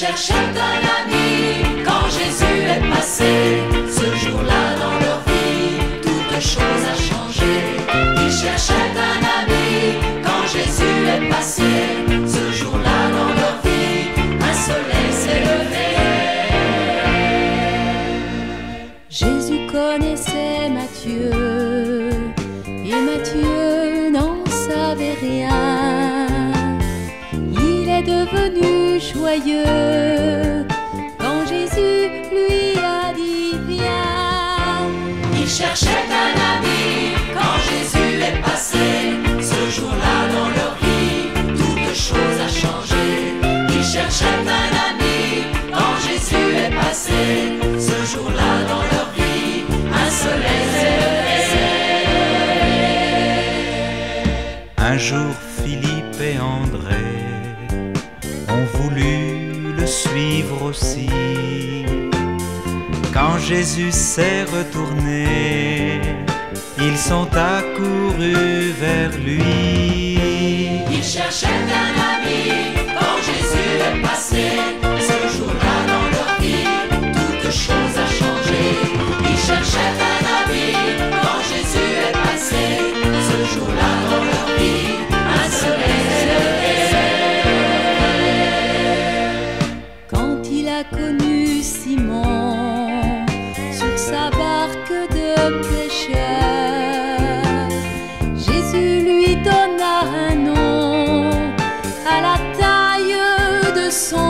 Cherchaient un ami quand Jésus est passé. Ce jour-là dans leur vie, toute chose a changé. Ils cherchaient un ami quand Jésus est passé. Ce jour-là dans leur vie, un soleil s'est levé. Jésus connaissait Matthieu et Matthieu. Devenu joyeux quand Jésus lui a dit viens. Il cherchait un ami quand Jésus est passé. Ce jour-là dans leur vie, toute chose a changé. Il cherchait un ami quand Jésus est passé. Ce jour-là dans leur vie, un soleil s'est levé. Un jour, Philippe et André Quand Jésus s'est retourné, ils sont accourus vers lui. Ils cherchaient un ami quand Jésus est passé. Ce jour-là dans leur vie, toute chose a changé. Ils cherchaient un ami quand Jésus est passé. Ce jour-là dans leur vie. corações.